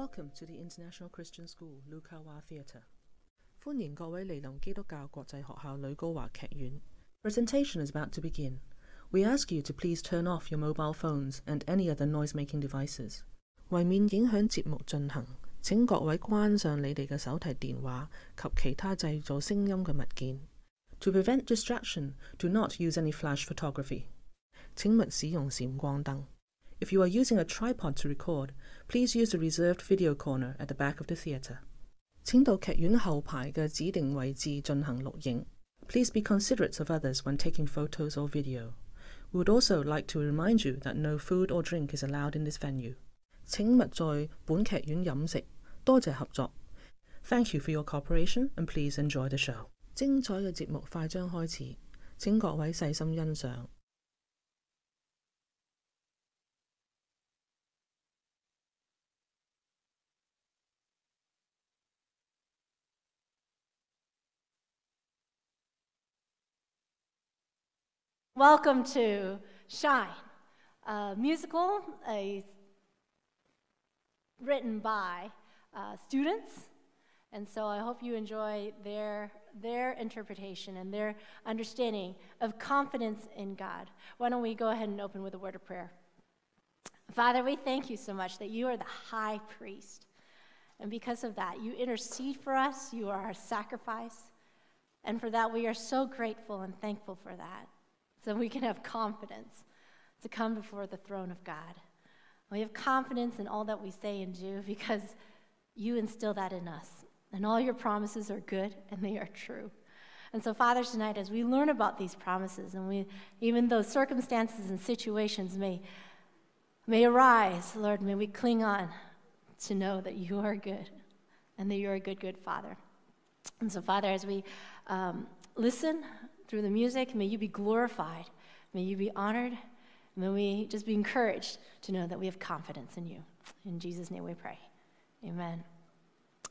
Welcome to the International Christian School Lukawa Theatre。欢迎各位嚟临基督教国际学校吕高华剧院。Presentation is about to begin. We ask you to please turn off your mobile phones and any other noise-making devices。为免影响节目进行，请各位关上你哋嘅手提电话及其他制造声音嘅物件。To prevent distraction, do not use any flash photography。请勿使用闪光灯。 If you are using a tripod to record, please use the reserved video corner at the back of the theatre. 请到剧院后排嘅指定位置进行录影。Please be considerate of others when taking photos or video. We would also like to remind you that no food or drink is allowed in this venue. 请勿在本剧院饮食。多谢合作。Thank you for your cooperation and please enjoy the show. 精彩嘅节目快将开始，请各位细心欣赏。 Welcome to Shine, a musical a, written by uh, students. And so I hope you enjoy their, their interpretation and their understanding of confidence in God. Why don't we go ahead and open with a word of prayer? Father, we thank you so much that you are the high priest. And because of that, you intercede for us, you are our sacrifice. And for that, we are so grateful and thankful for that so we can have confidence to come before the throne of God. We have confidence in all that we say and do because you instill that in us. And all your promises are good and they are true. And so, Father, tonight, as we learn about these promises, and we, even though circumstances and situations may, may arise, Lord, may we cling on to know that you are good and that you're a good, good Father. And so, Father, as we um, listen, through the music. May you be glorified. May you be honored. May we just be encouraged to know that we have confidence in you. In Jesus' name we pray. Amen.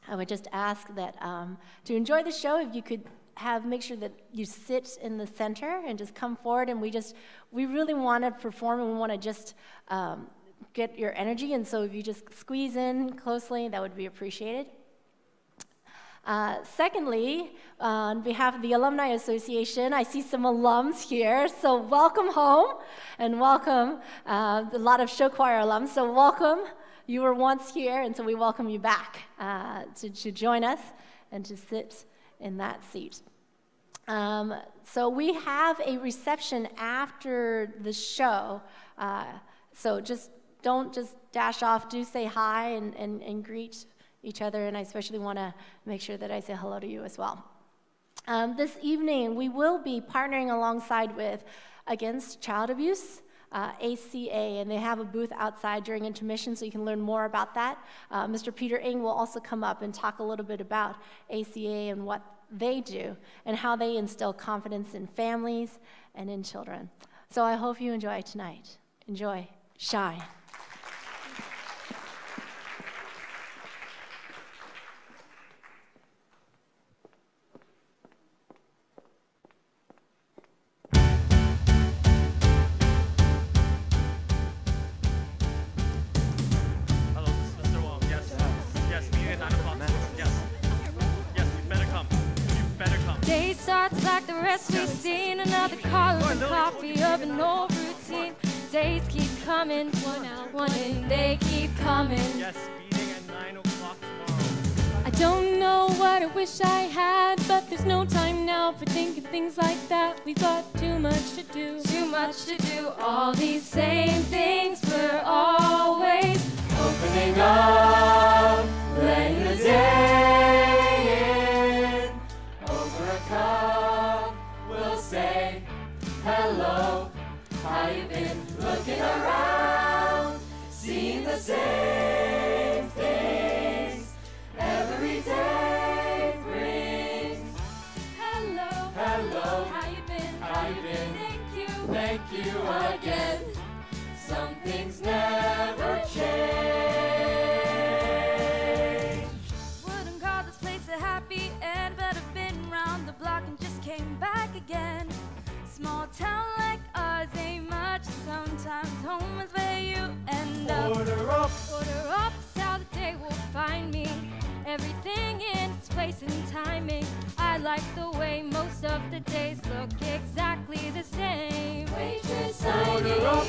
I would just ask that um, to enjoy the show, if you could have make sure that you sit in the center and just come forward. And we just we really want to perform and we want to just um, get your energy. And so if you just squeeze in closely, that would be appreciated. Uh, secondly, uh, on behalf of the Alumni Association, I see some alums here. So, welcome home and welcome uh, a lot of show choir alums. So, welcome. You were once here, and so we welcome you back uh, to, to join us and to sit in that seat. Um, so, we have a reception after the show. Uh, so, just don't just dash off, do say hi and, and, and greet each other, and I especially want to make sure that I say hello to you as well. Um, this evening, we will be partnering alongside with Against Child Abuse. Uh, ACA, and they have a booth outside during intermission, so you can learn more about that. Uh, Mr. Peter Ing will also come up and talk a little bit about ACA and what they do and how they instill confidence in families and in children. So I hope you enjoy tonight. Enjoy. Shine. Copy of an old routine. Days keep coming, one out, one in, they keep coming. Yes, meeting at 9 o'clock tomorrow. I don't know what I wish I had, but there's no time now for thinking things like that. We've got too much to do, too much to do. All these same things, we're always opening up, letting the day in over a cup say hello. How you been? Looking around, seeing the same things every day brings. Hello, hello. How you been? How you been? Thank you, thank you again. Some things never change. town like ours ain't much. Sometimes home is where you end up. Order up. Order up is day will find me. Everything in its place and timing. I like the way most of the days look exactly the same. Waitress, Order up.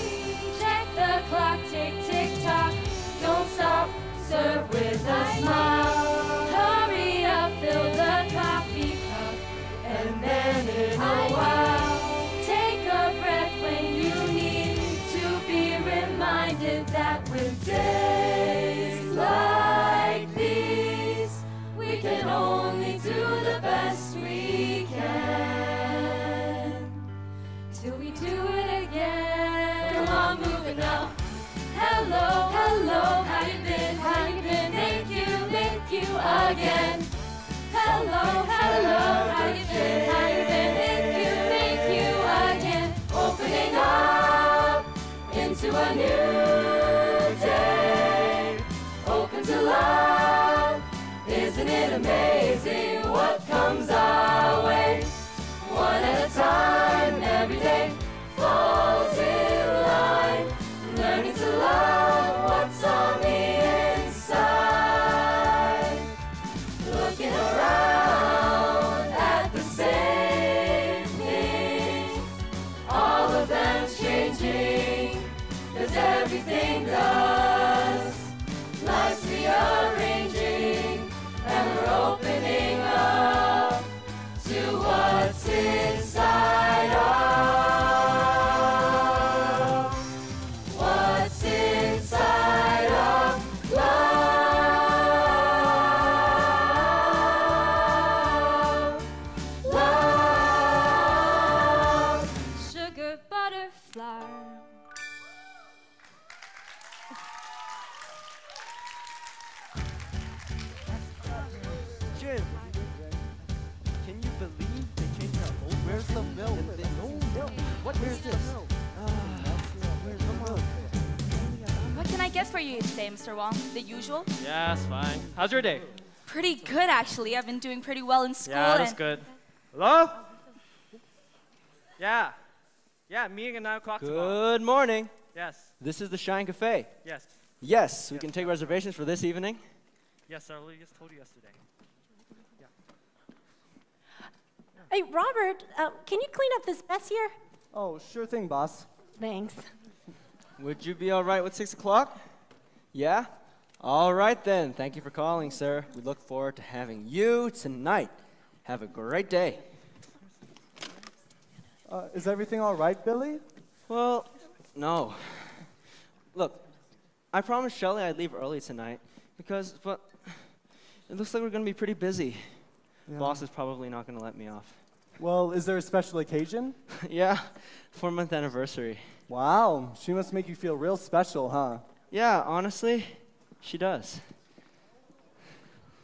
Check the clock, tick, tick, tock. Don't stop, serve with a smile. Hurry up, fill the coffee cup, and then in a while. Days like these, we can only do the best we can till we do it again. Come on, move it now. Hello, hello, how you been? How you been? Thank you, thank you again. Hello, hello, how you been? How you been? Thank you, thank you again. Opening up into a new Isn't it amazing what comes our way? One at a time, today, Mr. Wong? The usual? Yeah, it's fine. How's your day? Pretty good, actually. I've been doing pretty well in school. Yeah, that's and good. Hello? Yeah. Yeah, meeting at 9 o'clock tomorrow. Good morning. Yes. This is the Shine Cafe. Yes. Yes, we can take reservations for this evening. Yes, sir. I just told you yesterday. Yeah. Hey, Robert, uh, can you clean up this mess here? Oh, sure thing, boss. Thanks. Would you be all right with 6 o'clock? Yeah? All right then. Thank you for calling, sir. We look forward to having you tonight. Have a great day. Uh, is everything all right, Billy? Well, no. Look, I promised Shelly I'd leave early tonight because, but it looks like we're going to be pretty busy. Boss is probably not going to let me off. Well, is there a special occasion? yeah, four month anniversary. Wow, she must make you feel real special, huh? Yeah, honestly, she does.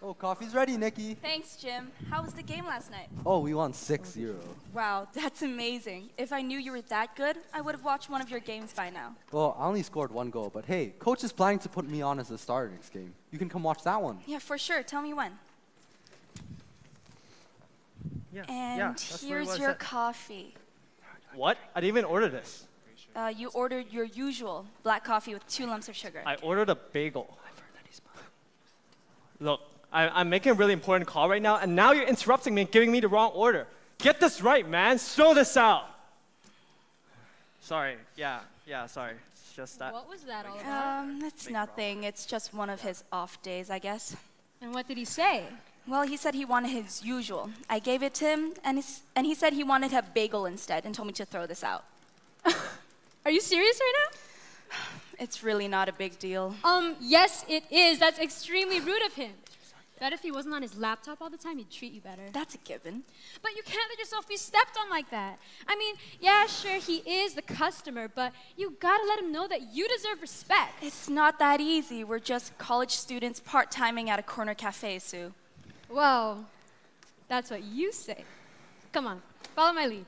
Oh, coffee's ready, Nikki. Thanks, Jim. How was the game last night? Oh, we won 6 0. Wow, that's amazing. If I knew you were that good, I would have watched one of your games by now. Well, I only scored one goal, but hey, coach is planning to put me on as a starter next game. You can come watch that one. Yeah, for sure. Tell me when. Yeah. And yeah, that's where it here's your at. coffee. What? I didn't even order this. Uh, you ordered your usual black coffee with two lumps of sugar. I ordered a bagel. Look, I, I'm making a really important call right now, and now you're interrupting me and giving me the wrong order. Get this right, man. Throw this out. Sorry. Yeah. Yeah. Sorry. It's just that. What was that all about? Um, it's nothing. It's just one of his off days, I guess. and what did he say? Well, he said he wanted his usual. I gave it to him, and, and he said he wanted a bagel instead and told me to throw this out. Are you serious right now? It's really not a big deal. Um, yes, it is. That's extremely rude of him. Bet if he wasn't on his laptop all the time, he'd treat you better. That's a given. But you can't let yourself be stepped on like that. I mean, yeah, sure, he is the customer, but you gotta let him know that you deserve respect. It's not that easy. We're just college students part timing at a corner cafe, Sue. Well, that's what you say. Come on, follow my lead.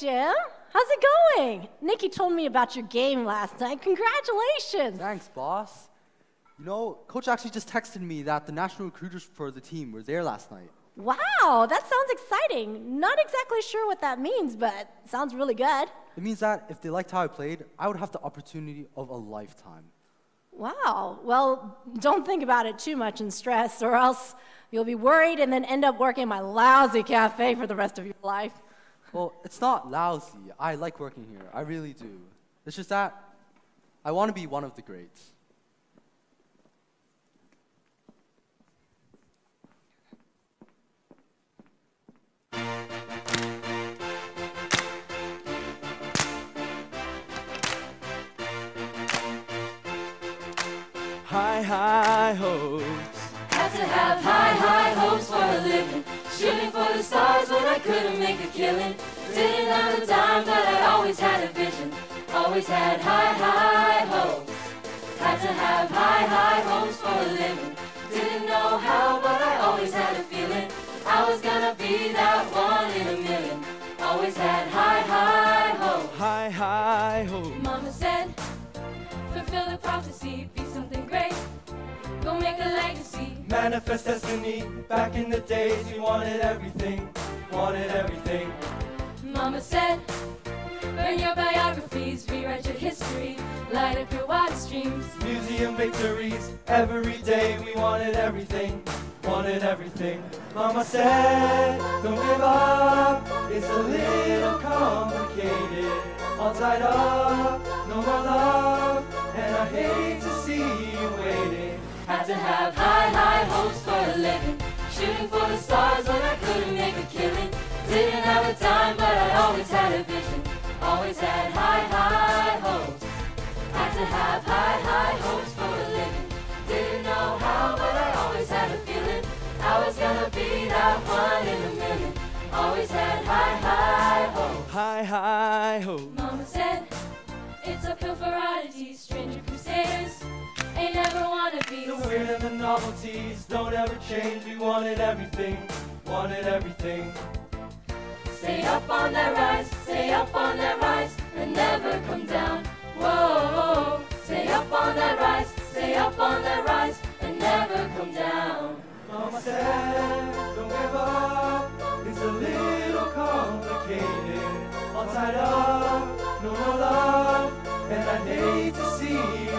Jim. How's it going? Nikki told me about your game last night. Congratulations. Thanks, boss. You know, coach actually just texted me that the national recruiters for the team were there last night. Wow, that sounds exciting. Not exactly sure what that means, but sounds really good. It means that if they liked how I played, I would have the opportunity of a lifetime. Wow. Well, don't think about it too much and stress, or else you'll be worried and then end up working in my lousy cafe for the rest of your life. Well, it's not lousy. I like working here. I really do. It's just that I want to be one of the greats. High, high hopes. Stars when I couldn't make a killing. Didn't have the time, but I always had a vision. Always had high, high hopes. Had to have high, high hopes for a living. Didn't know how, but I always had a feeling. I was gonna be that one in a million. Always had high, high hopes. High, high hopes. Mama said, fulfill the prophecy, be something great. Go make a legacy. Manifest destiny. Back in the days, we wanted everything. Wanted everything. Mama said, burn your biographies, rewrite your history, light up your wildest dreams. Museum victories. Every day, we wanted everything. Wanted everything. Mama said, don't give up. It's a little complicated. All tied up, no more love. And I hate to see. Had to have high, high hopes for a living, shooting for the stars when I couldn't make a killing. Didn't have a time, but I always had a vision. Always had high, high hopes. Had to have high, high hopes for a living. Didn't know how, but I always had a feeling. I was gonna be that one in a million. Always had high, high hopes. High, high hopes. Mama said, it's uphill for oddities, stranger crusaders. Ain't never wanna be The weird and the novelties don't ever change. We wanted everything. Wanted everything. Stay up on that rise, stay up on that rise, and never come down. Whoa, stay up on that rise, stay up on that rise, and never come down. Mama said, don't give up. It's a little complicated. All tied up, no more love. And I hate to see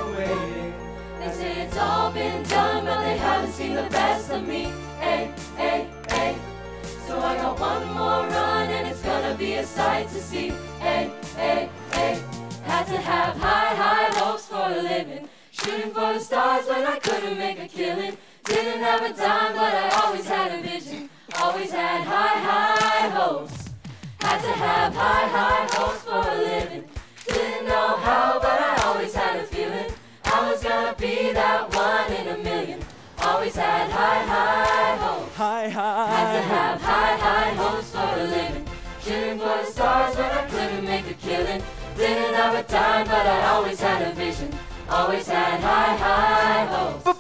it's all been done, but they haven't seen the best of me. Hey, hey, hey. So I got one more run, and it's gonna be a sight to see. Hey, hey, hey. Had to have high, high hopes for a living. Shooting for the stars when I couldn't make a killing. Didn't have a dime, but I always had a vision. Always had high, high hopes. Had to have high, high hopes for a living. Didn't know how, but I Always had high, high hopes. High, Had to high. have high, high hopes for a living. Shooting for the stars when I couldn't make a killing. Didn't have a dime, but I always had a vision. Always had high, high hopes.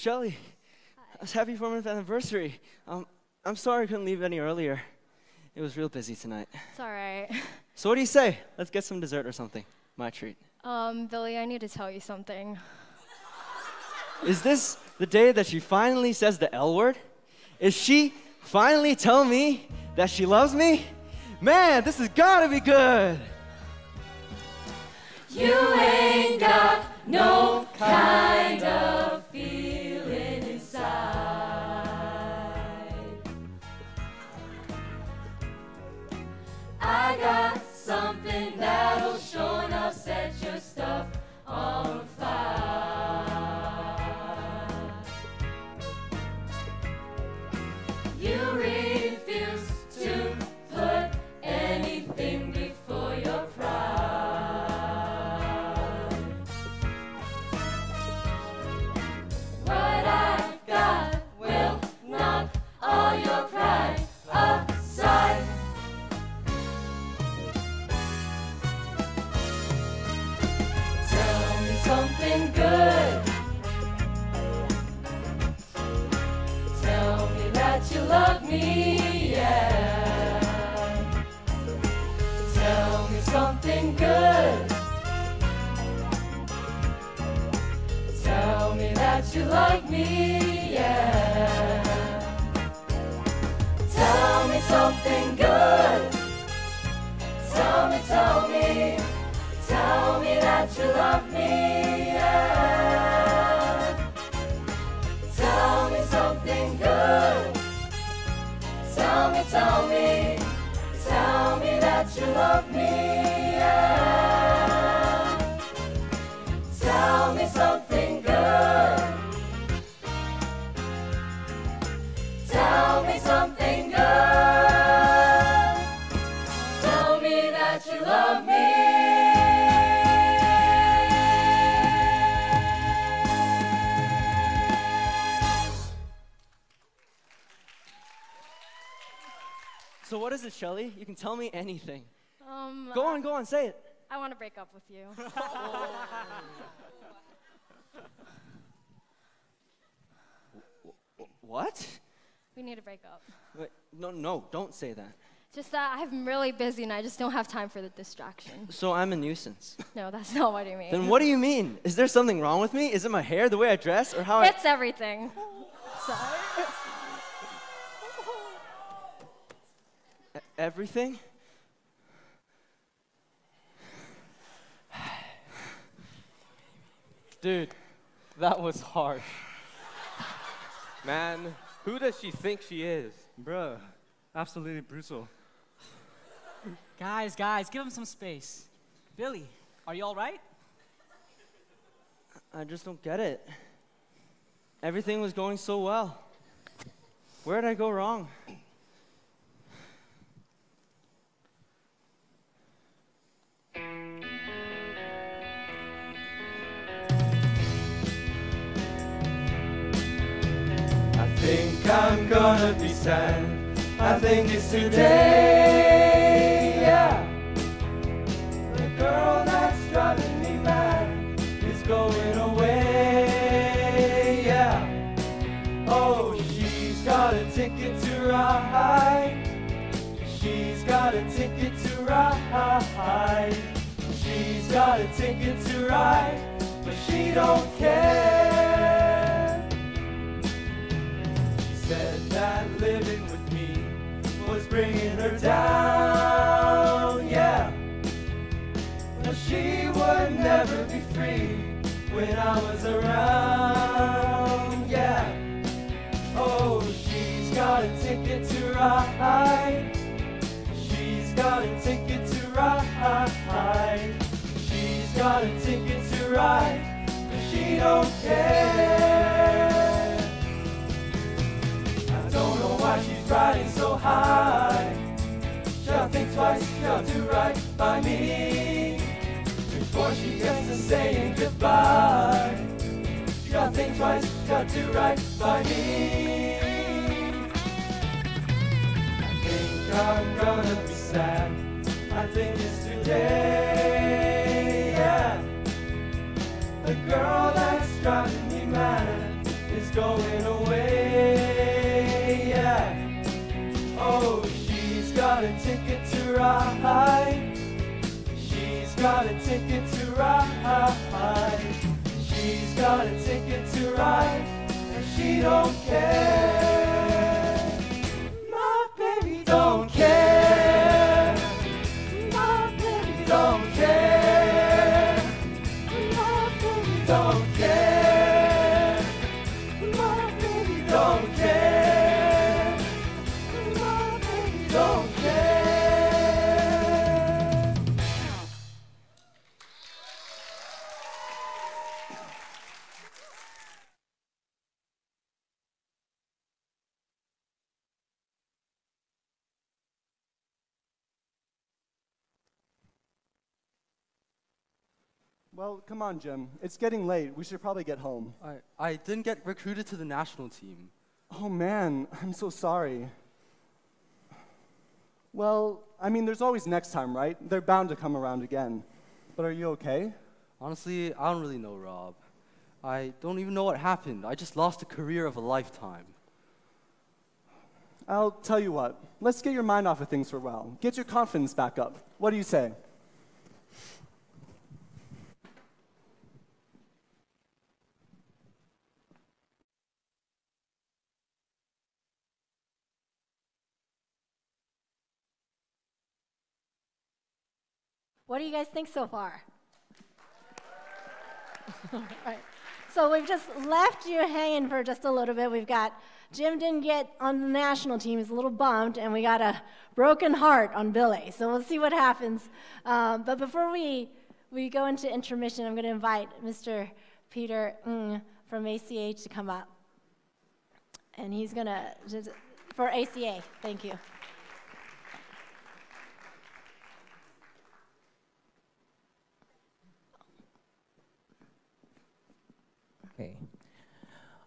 Shelly, it's happy 40th anniversary. Um, I'm sorry I couldn't leave any earlier. It was real busy tonight. It's all right. So what do you say? Let's get some dessert or something. My treat. Um, Billy, I need to tell you something. Is this the day that she finally says the L word? Is she finally tell me that she loves me? Man, this has gotta be good. You ain't got no kind of I got something that'll sure enough set your stuff on that you love me. Tell me something good. Tell me, tell me, tell me that you love me, yeah. Tell me something good. Is it, Shelly? You can tell me anything. Um, Go on, go on, say it. I want to break up with you. What? we need to break up. Wait, no, no, don't say that. Just that I'm really busy and I just don't have time for the distraction. So I'm a nuisance. No, that's not what I mean. then what do you mean? Is there something wrong with me? Is it my hair, the way I dress, or how I? It's everything. Sorry. Everything? Dude, that was harsh. Man, who does she think she is? Bruh, absolutely brutal. Guys, guys, give him some space. Billy, are you all right? I just don't get it. Everything was going so well. Where did I go wrong? I'm gonna be sad. I think it's today. Yeah. The girl that's driving me mad is going away. Yeah. Oh, she's got a ticket to ride. She's got a ticket to ride. She's got a ticket to ride, but she don't care. Said that living with me was bringing her down, yeah. But she would never be free when I was around, yeah. Oh, she's got a ticket to ride. She's got a ticket to ride. She's got a ticket to ride, but she don't care. Why she's riding so high. I think twice? I do right by me before she gets to saying goodbye? I think twice? I do right by me? I think I'm gonna be sad. I think it's today. Yeah. The girl that's driving me mad is going away. Oh, she's got a ticket to ride. She's got a ticket to ride. She's got a ticket to ride, and she don't care. Well, come on, Jim. It's getting late. We should probably get home. I, I didn't get recruited to the national team. Oh, man. I'm so sorry. Well, I mean, there's always next time, right? They're bound to come around again. But are you okay? Honestly, I don't really know, Rob. I don't even know what happened. I just lost a career of a lifetime. I'll tell you what. Let's get your mind off of things for a while. Get your confidence back up. What do you say? What do you guys think so far? All right. So we've just left you hanging for just a little bit. We've got Jim didn't get on the national team. He's a little bummed, and we got a broken heart on Billy. So we'll see what happens. Um, but before we we go into intermission, I'm going to invite Mr. Peter Ng from ACA to come up, and he's going to for ACA. Thank you. Okay.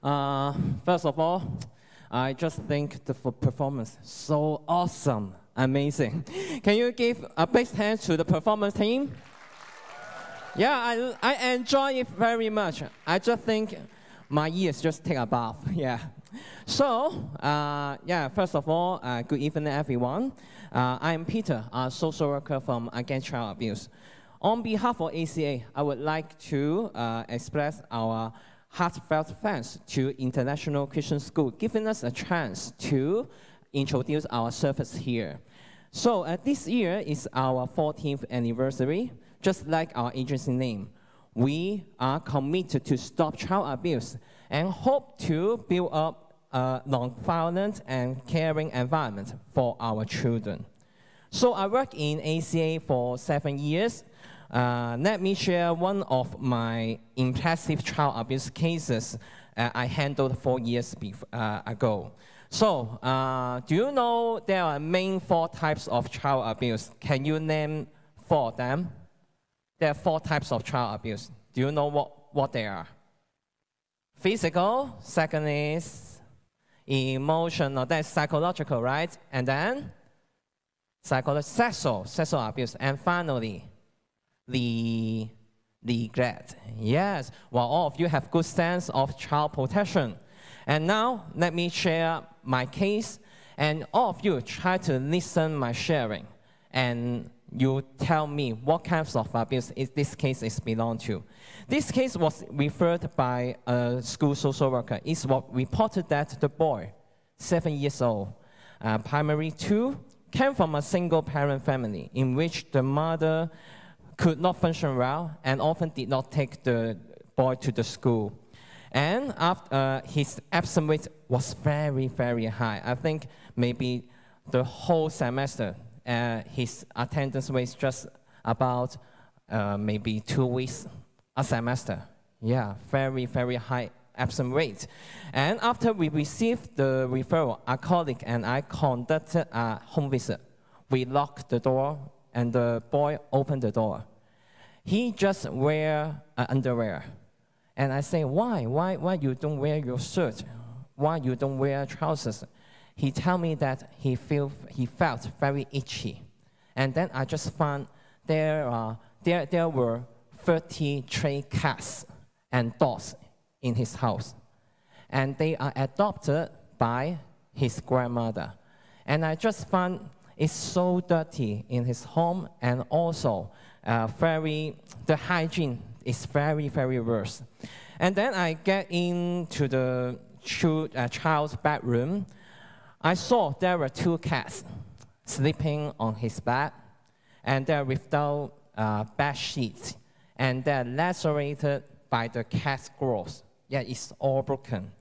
Uh, first of all, I just think the performance so awesome, amazing. Can you give a big hand to the performance team? Yeah, I, I enjoy it very much. I just think my ears just take a bath. Yeah. So, uh, yeah, first of all, uh, good evening, everyone. Uh, I'm Peter, a social worker from Against Child Abuse. On behalf of ACA, I would like to uh, express our heartfelt thanks to International Christian School giving us a chance to introduce our service here. So uh, this year is our 14th anniversary, just like our agency name. We are committed to stop child abuse and hope to build up a non-violent and caring environment for our children. So I worked in ACA for seven years uh, let me share one of my impressive child abuse cases uh, I handled four years uh, ago. So, uh, do you know there are main four types of child abuse? Can you name four of them? There are four types of child abuse. Do you know what, what they are? Physical, second is emotional, that's psychological, right? And then psychological, sexual, sexual abuse. And finally, the neglect. Yes, well, all of you have good sense of child protection. And now let me share my case, and all of you try to listen my sharing, and you tell me what kinds of abuse is this case is belong to. This case was referred by a school social worker. It's what reported that the boy, seven years old, uh, primary two, came from a single parent family in which the mother could not function well and often did not take the boy to the school. And after, uh, his absence rate was very, very high. I think maybe the whole semester, uh, his attendance rate just about uh, maybe two weeks a semester. Yeah, very, very high absent rate. And after we received the referral, a colleague and I conducted a home visit. We locked the door and the boy opened the door. He just wear uh, underwear. And I say, why? Why, why you don't wear your shirt? Why you don't wear trousers? He tell me that he, feel, he felt very itchy. And then I just found there, uh, there, there were 30 stray cats and dogs in his house. And they are adopted by his grandmother. And I just found it's so dirty in his home and also uh, very, the hygiene is very, very worse. And then I get into the uh, child's bedroom. I saw there were two cats sleeping on his bed, and they're without uh, bed sheets, and they're lacerated by the cat's claws. Yeah, it's all broken.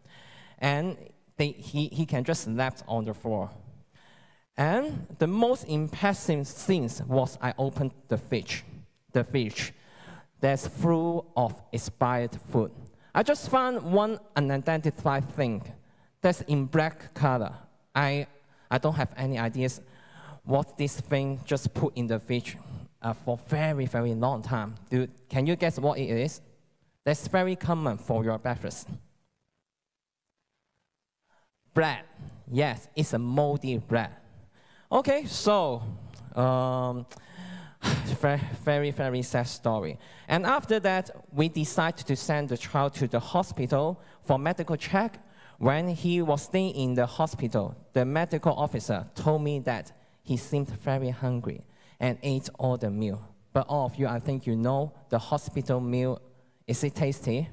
And they, he, he can just sleep on the floor. And the most impressive thing was I opened the fridge, the fridge that's full of expired food. I just found one unidentified thing that's in black color. I, I don't have any ideas what this thing just put in the fridge. uh, for very, very long time. Do, can you guess what it is? That's very common for your breakfast. Bread. Yes, it's a moldy bread. Okay, so um, very, very, sad story. And after that, we decided to send the child to the hospital for medical check. When he was staying in the hospital, the medical officer told me that he seemed very hungry and ate all the meal. But all of you, I think you know the hospital meal. Is it tasty?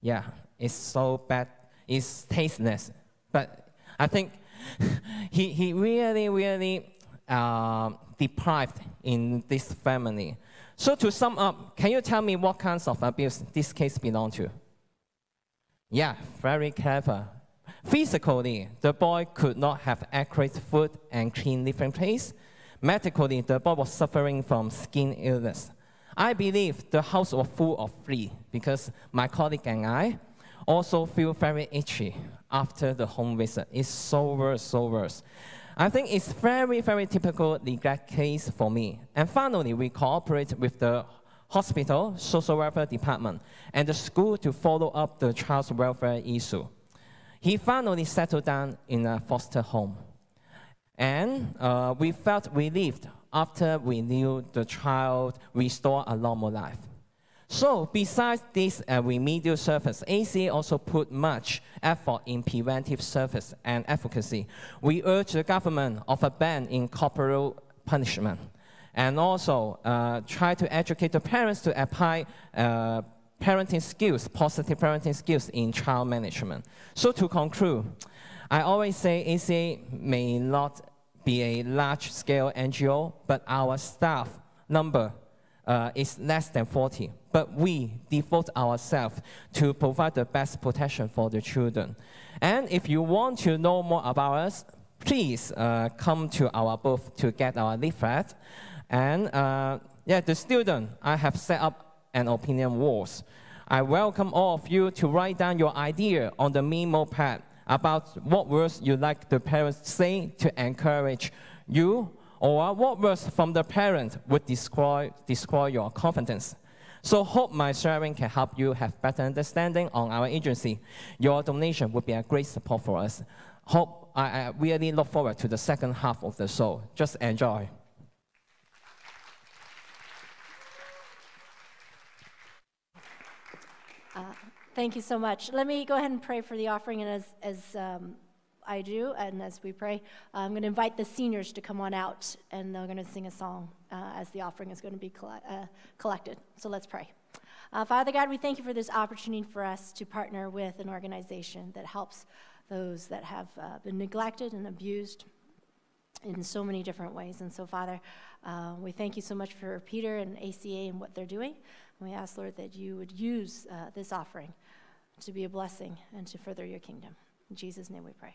Yeah, it's so bad. It's tasteless. But I think he, he really, really uh, deprived in this family. So to sum up, can you tell me what kinds of abuse this case belong to? Yeah, very clever. Physically, the boy could not have accurate food and clean living place. Medically, the boy was suffering from skin illness. I believe the house was full of flea because my colleague and I also feel very itchy after the home visit. It's so worse, so worse. I think it's very, very typical neglect case for me. And finally, we cooperate with the hospital, social welfare department, and the school to follow up the child's welfare issue. He finally settled down in a foster home. And uh, we felt relieved after we knew the child restored a normal life. So besides this uh, remedial service, ACA also put much effort in preventive service and advocacy. We urge the government of a ban in corporal punishment and also uh, try to educate the parents to apply uh, parenting skills, positive parenting skills in child management. So to conclude, I always say ACA may not be a large-scale NGO, but our staff number uh, is less than 40. But we devote ourselves to provide the best protection for the children. And if you want to know more about us, please uh, come to our booth to get our leaflet. And uh, yeah, the student, I have set up an opinion walls. I welcome all of you to write down your idea on the memo pad about what words you like the parents say to encourage you or what words from the parent would destroy, destroy your confidence. So hope my sharing can help you have better understanding on our agency. Your donation would be a great support for us. Hope I, I really look forward to the second half of the show. Just enjoy. Uh, thank you so much. Let me go ahead and pray for the offering, and as, as um, I do, and as we pray, I'm going to invite the seniors to come on out, and they're going to sing a song uh, as the offering is going to be coll- uh, collected. So let's pray. Uh, Father God, we thank you for this opportunity for us to partner with an organization that helps those that have uh, been neglected and abused in so many different ways. And so, Father, uh, we thank you so much for Peter and ACA and what they're doing. And we ask, Lord, that you would use uh, this offering to be a blessing and to further your kingdom. In Jesus' name we pray.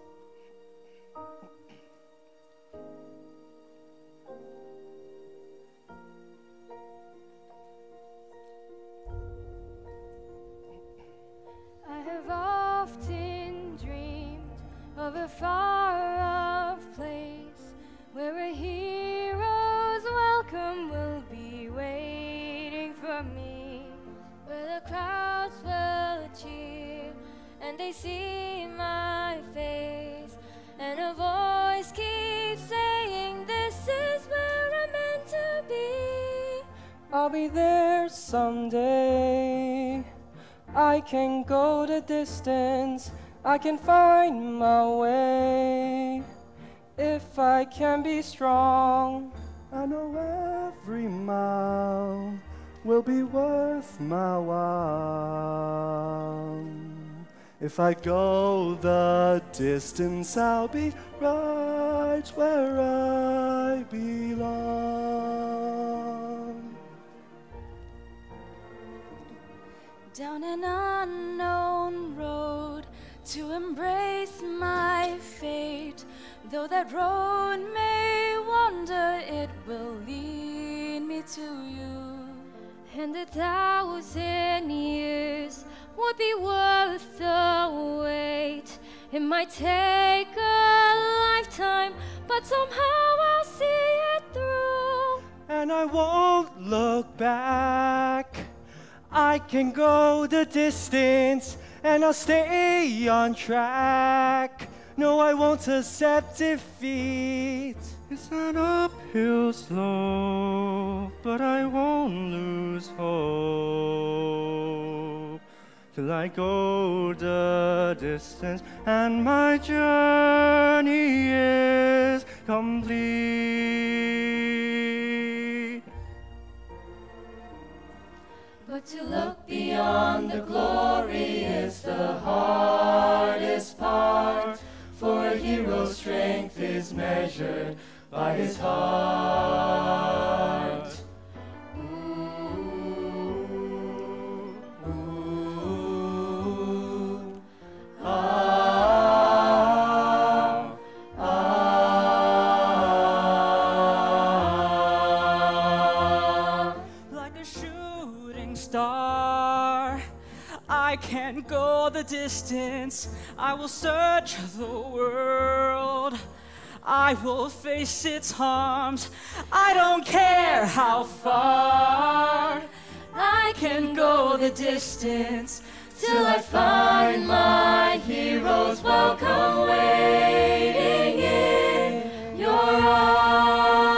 see my face, and a voice keeps saying, This is where I'm meant to be. I'll be there someday. I can go the distance, I can find my way. If I can be strong, I know every mile will be worth my while. If I go the distance, I'll be right where I belong. Down an unknown road to embrace my fate. Though that road may wander, it will lead me to you. And a thousand years would be worth the wait. It might take a lifetime, but somehow I'll see it through. And I won't look back. I can go the distance and I'll stay on track. No, I won't accept defeat. It's an uphill slope, but I won't lose hope. Till I go the distance and my journey is complete. But to look beyond the glory is the hardest part. For a hero's strength is measured by his heart. I can go the distance. I will search the world. I will face its harms. I don't care how far. I can go the distance till I find my heroes welcome waiting in your arms.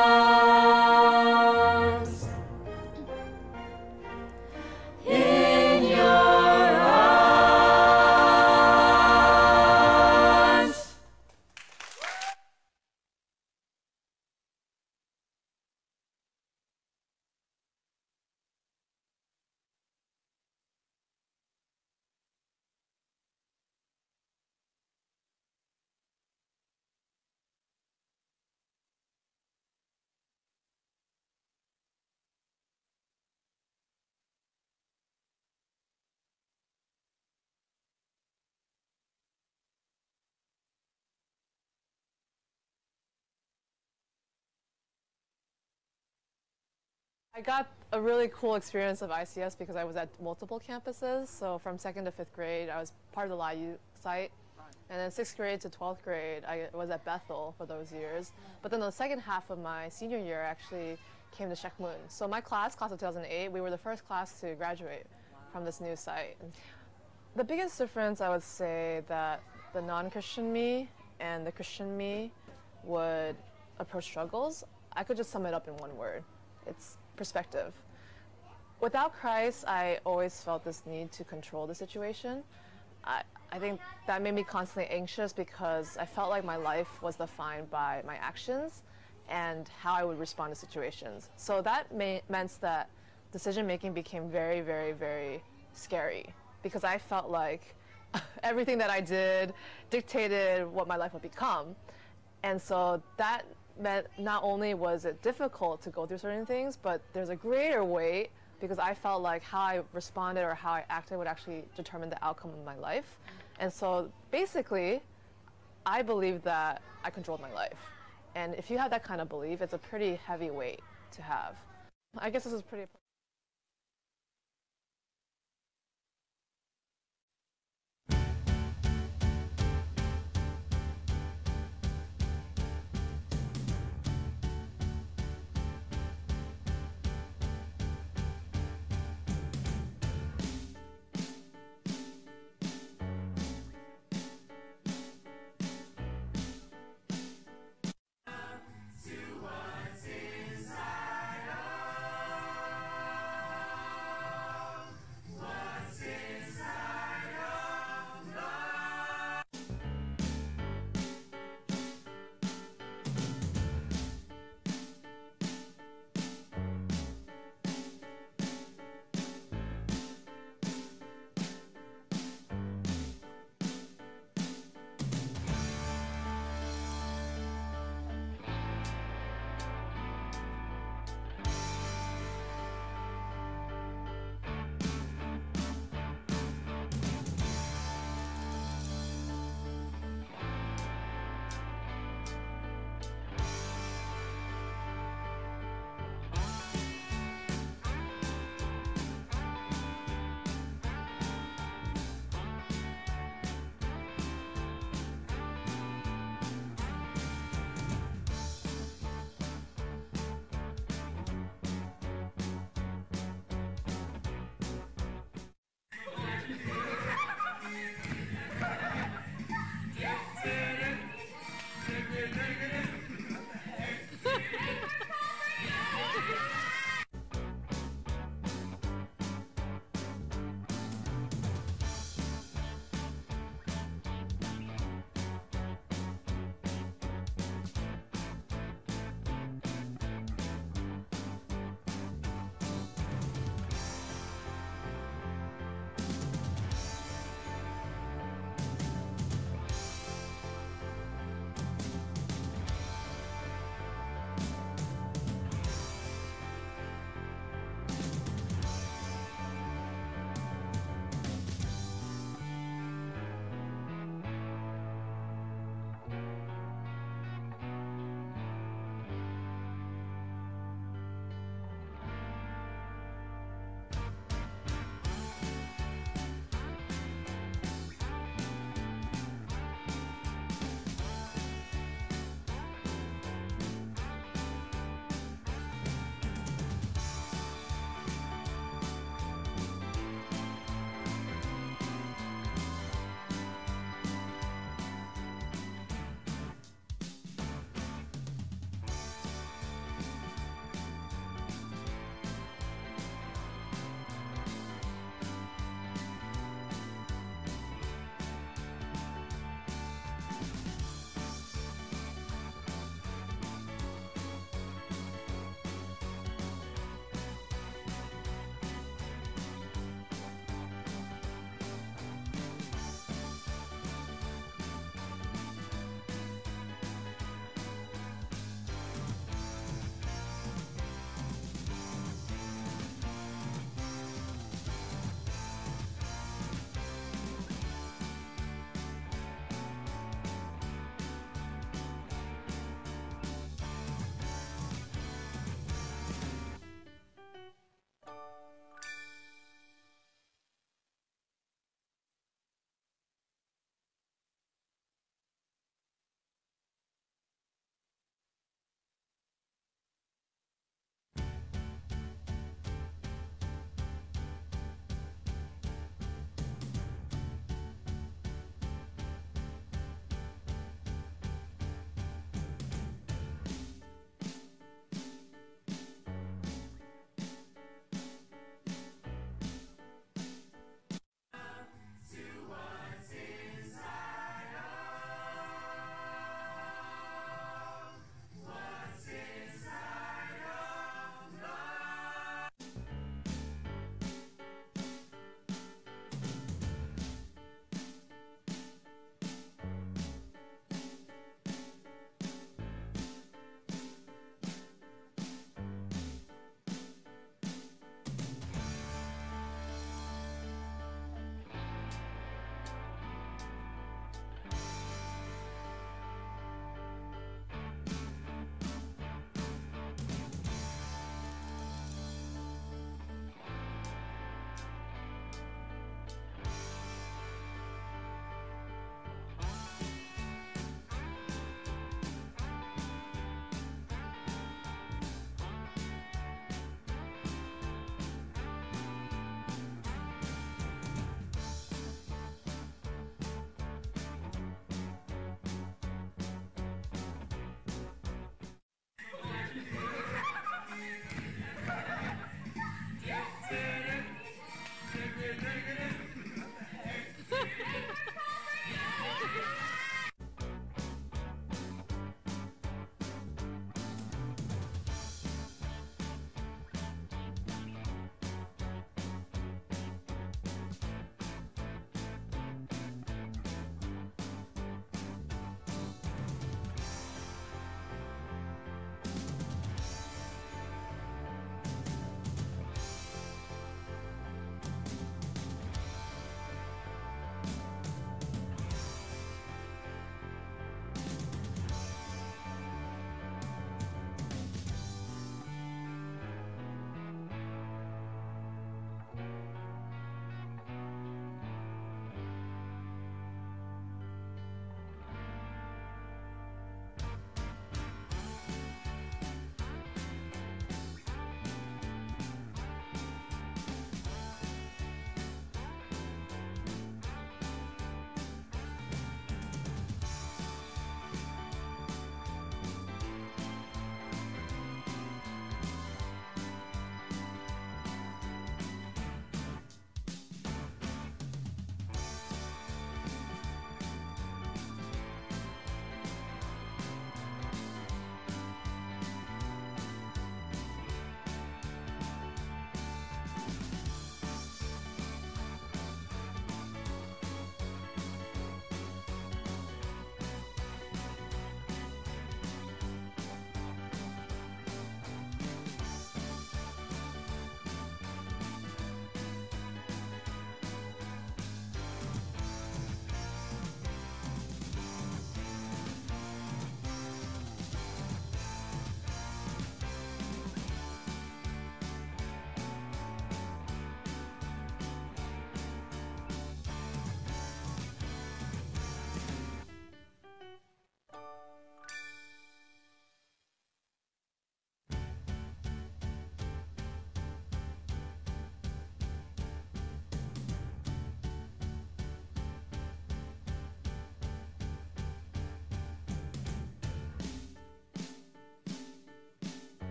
I got a really cool experience of ICS because I was at multiple campuses. So from second to fifth grade, I was part of the LIU site. And then sixth grade to 12th grade, I was at Bethel for those years. But then the second half of my senior year, I actually came to Shek Mun. So my class, class of 2008, we were the first class to graduate from this new site. The biggest difference, I would say, that the non-Christian me and the Christian me would approach struggles. I could just sum it up in one word. It's perspective. Without Christ, I always felt this need to control the situation. I, I think that made me constantly anxious because I felt like my life was defined by my actions and how I would respond to situations. So that meant that decision making became very, very, very scary because I felt like everything that I did dictated what my life would become. And so that meant not only was it difficult to go through certain things, but there's a greater weight because I felt like how I responded or how I acted would actually determine the outcome of my life. And so basically, I believe that I controlled my life. And if you have that kind of belief, it's a pretty heavy weight to have. I guess this is pretty.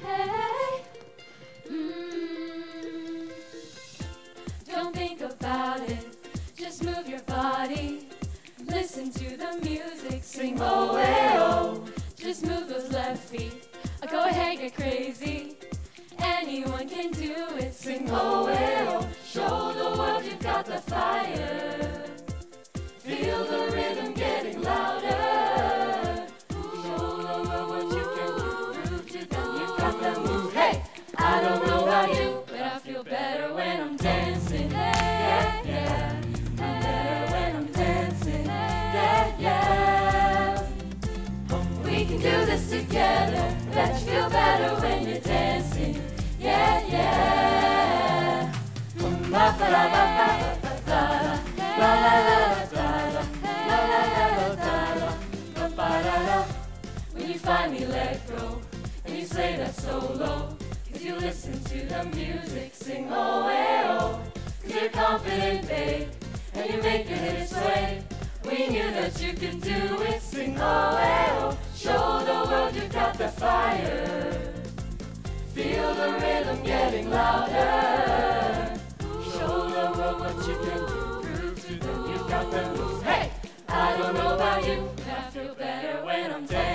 Hey, mm, finally let go and you say that solo, cause you listen to the music, sing oh eh oh. Cause you're confident, babe, and you make your hips sway. We knew that you could do it, sing oh eh oh. Show the world you've got the fire. Feel the rhythm getting louder. Show the world what you can do. Prove to them you've got the moves. Hey, I don't know about you, but I feel better when I'm dancing.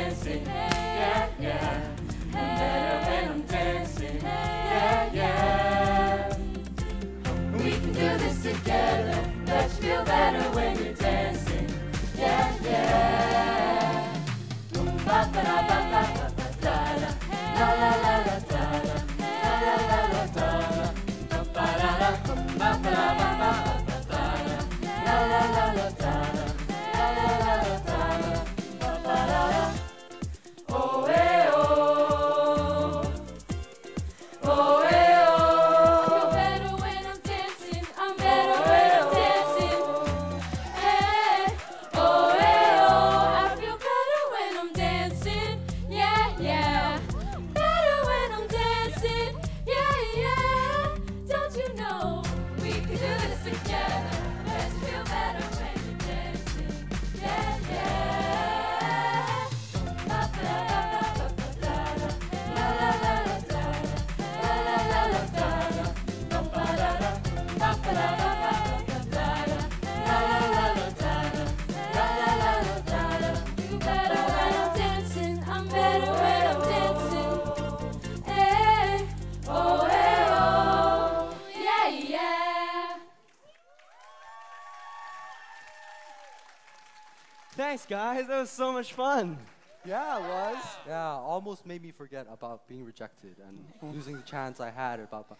Guys. That was so much fun. Yeah, it was. Yeah, almost made me forget about being rejected and losing the chance I had about my,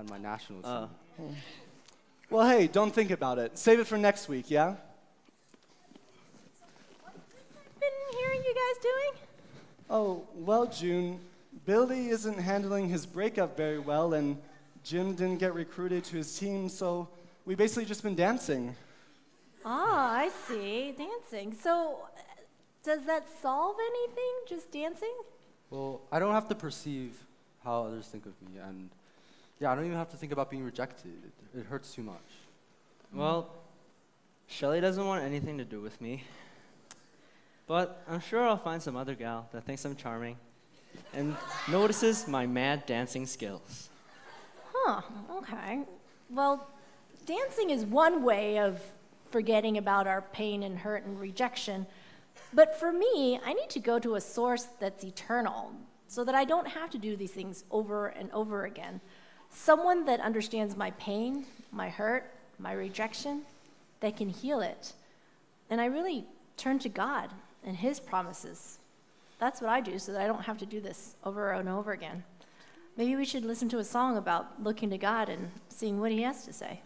on my national team. Uh. Well, hey, don't think about it. Save it for next week, yeah? Been hearing you guys doing? Oh, well, June, Billy isn't handling his breakup very well, and Jim didn't get recruited to his team, so we've basically just been dancing. Ah, I see. Dancing. So, uh, does that solve anything? Just dancing? Well, I don't have to perceive how others think of me, and yeah, I don't even have to think about being rejected. It, it hurts too much. Well, Shelly doesn't want anything to do with me. But I'm sure I'll find some other gal that thinks I'm charming and notices my mad dancing skills. Huh, okay. Well, dancing is one way of forgetting about our pain and hurt and rejection. But for me, I need to go to a source that's eternal so that I don't have to do these things over and over again. Someone that understands my pain, my hurt, my rejection, that can heal it. And I really turn to God and His promises. That's what I do so that I don't have to do this over and over again. Maybe we should listen to a song about looking to God and seeing what He has to say.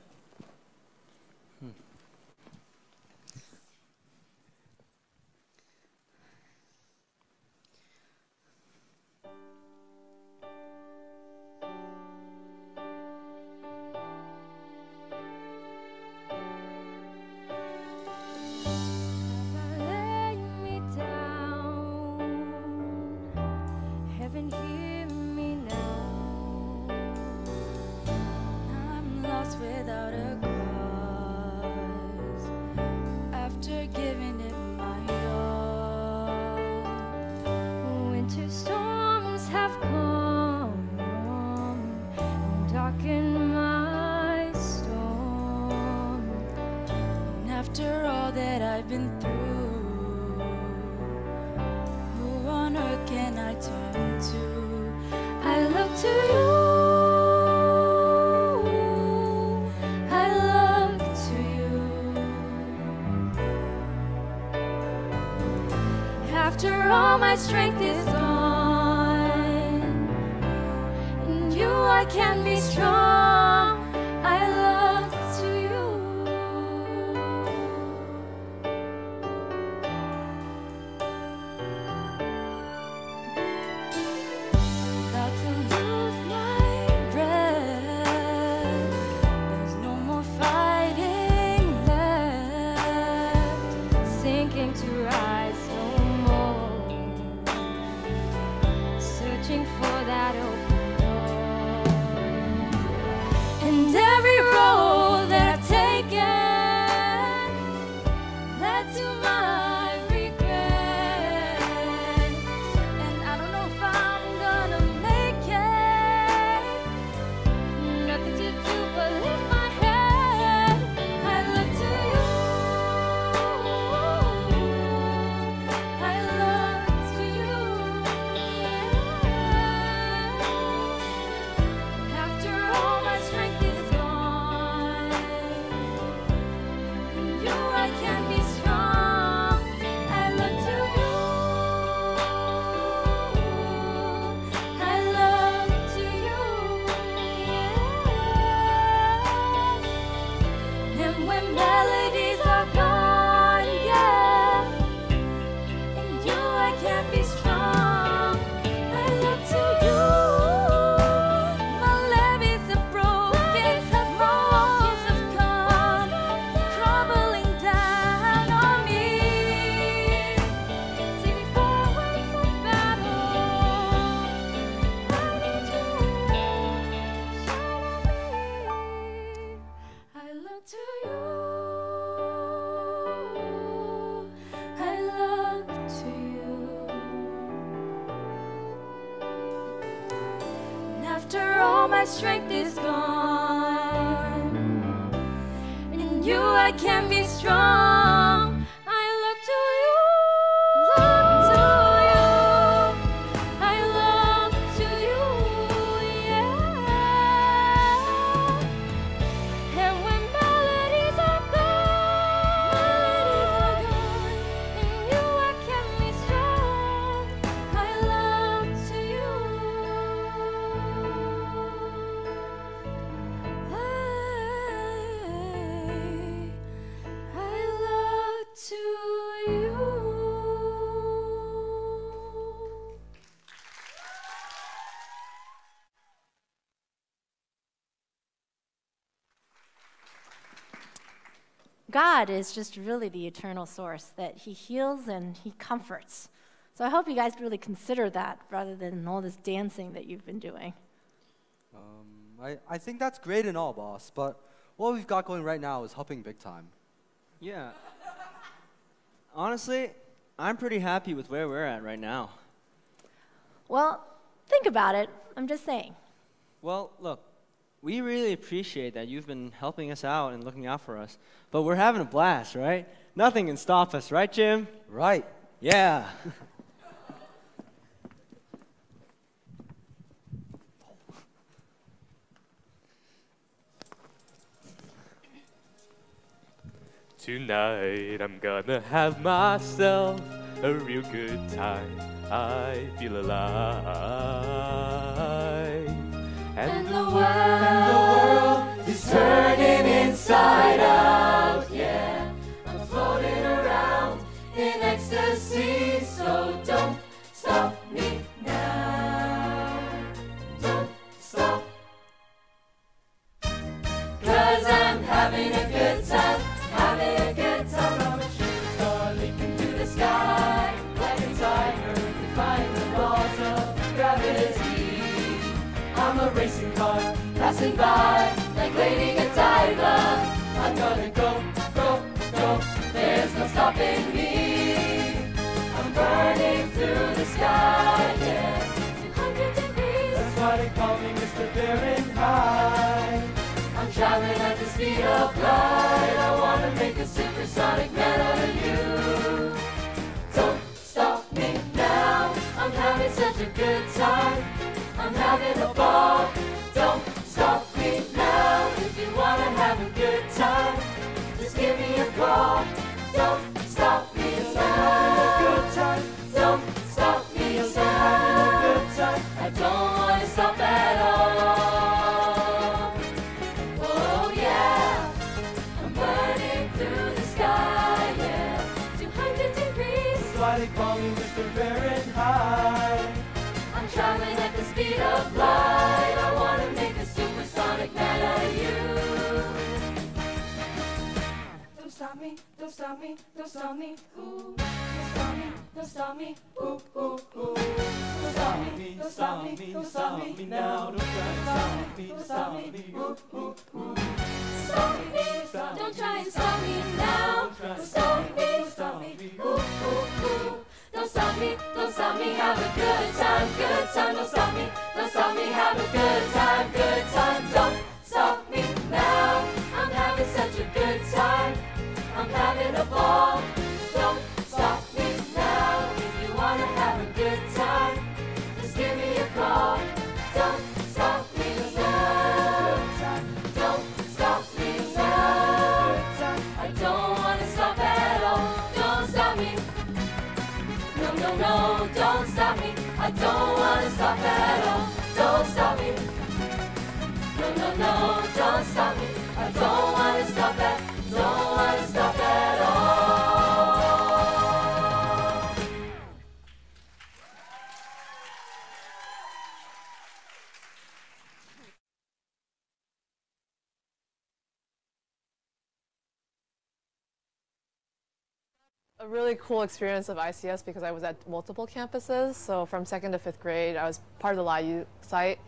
God is just really the eternal source that He heals and He comforts. So I hope you guys really consider that rather than all this dancing that you've been doing. Um, I, I think that's great and all, boss, but what we've got going right now is helping big time. Yeah. Honestly, I'm pretty happy with where we're at right now. Well, think about it. I'm just saying. Well, look, we really appreciate that you've been helping us out and looking out for us, but we're having a blast, right? Nothing can stop us, right, Jim? Right. Yeah. Tonight I'm gonna have myself a real good time. I feel alive. And the world, and the world is turning inside out. Yeah, I'm floating around in ecstasy. So don't stop me now. Don't stop. Cause I'm having a good time, passing by, like Lady Godiva. I'm gonna go, go, go, there's no stopping me. I'm burning through the sky, yeah, 200 degrees. That's why they call me Mr. Fahrenheit. I'm traveling at the speed of light. I wanna make a supersonic man out of you. Don't stop me now. I'm having such a good time. I'm having a ball. good time, just give me a call. Stop me, don't stop me, don't stop me, ooh. Don't stop me, don't stop me, ooh, ooh, ooh. Don't stop me, don't stop me, don't stop me now. Don't stop me, don't stop me, ooh, ooh, ooh. Stop me, don't try and stop me now. Don't stop me, stop me, ooh, ooh, ooh. Don't stop me, don't stop me, have a good time, good time. Don't stop me, don't stop me, have a good time, good time. Don't stop me now. I'm having such a good time. I'm having a ball. Don't stop me now. If you wanna have a good time, just give me a call. Don't stop me now. Don't stop me now. I don't wanna stop at all. Don't stop me. No, no, no, don't stop me. I don't wanna stop at all. Don't stop me. No, no, no, don't stop me. I don't wanna really cool experience of ICS because I was at multiple campuses. So from second to fifth grade, I was part of the LIU site.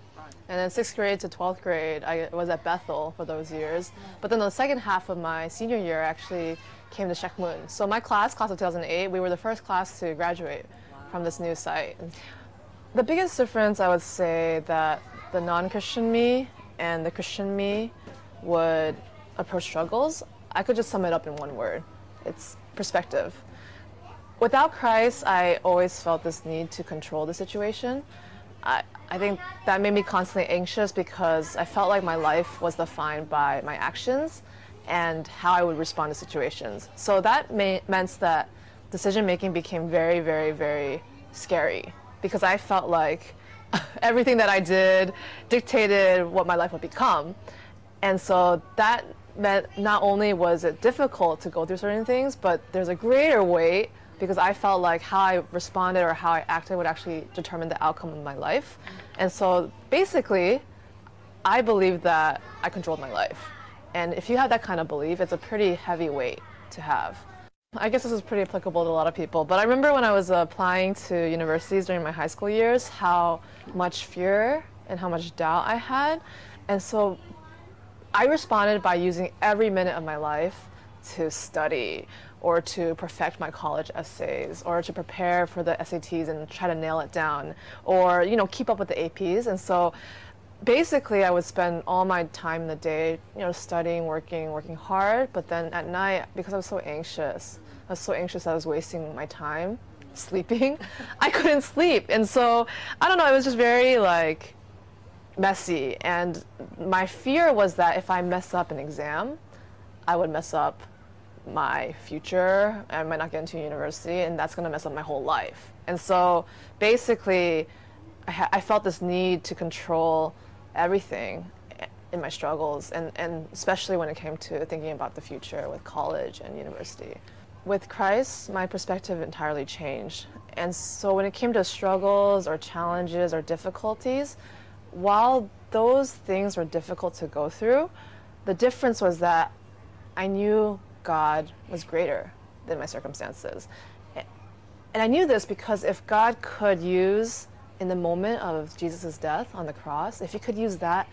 And then sixth grade to 12th grade, I was at Bethel for those years. But then the second half of my senior year, I actually came to Shek Mun. So my class, class of 2008, we were the first class to graduate from this new site. The biggest difference, I would say, that the non-Christian me and the Christian me would approach struggles, I could just sum it up in one word. It's perspective. Without Christ, I always felt this need to control the situation. I, I think that made me constantly anxious because I felt like my life was defined by my actions and how I would respond to situations. So that may, meant that decision making became very, very, very scary because I felt like everything that I did dictated what my life would become. And so that meant not only was it difficult to go through certain things, but there's a greater weight because I felt like how I responded or how I acted would actually determine the outcome of my life. And so basically, I believe that I controlled my life. And if you have that kind of belief, it's a pretty heavy weight to have. I guess this is pretty applicable to a lot of people, but I remember when I was applying to universities during my high school years, how much fear and how much doubt I had. And so I responded by using every minute of my life to study or to perfect my college essays or to prepare for the SATs and try to nail it down or you know keep up with the APs and so basically I would spend all my time in the day you know studying working working hard. But then at night because I was so anxious I was so anxious I was wasting my time sleeping I couldn't sleep. And so I don't know it was just very like messy. And my fear was that if I mess up an exam I would mess up my future. I might not get into university and that's going to mess up my whole life. And so basically I, I felt this need to control everything in my struggles and, and especially when it came to thinking about the future with college and university. With christ my perspective entirely changed. And so when it came to struggles or challenges or difficulties while those things were difficult to go through the difference was that i knew god was greater than my circumstances and I knew this because if God could use in the moment of Jesus' death on the cross, if he could use that